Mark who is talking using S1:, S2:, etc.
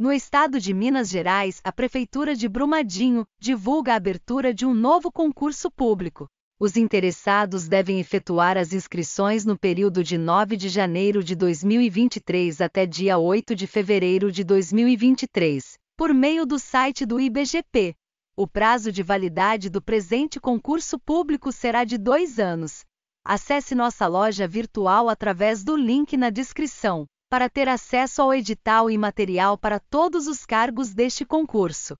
S1: No estado de Minas Gerais, a Prefeitura de Brumadinho divulga a abertura de um novo concurso público. Os interessados devem efetuar as inscrições no período de 9 de janeiro de 2023 até dia 8 de fevereiro de 2023, por meio do site do IBGP. O prazo de validade do presente concurso público será de dois anos. Acesse nossa loja virtual através do link na descrição para ter acesso ao edital e material para todos os cargos deste concurso.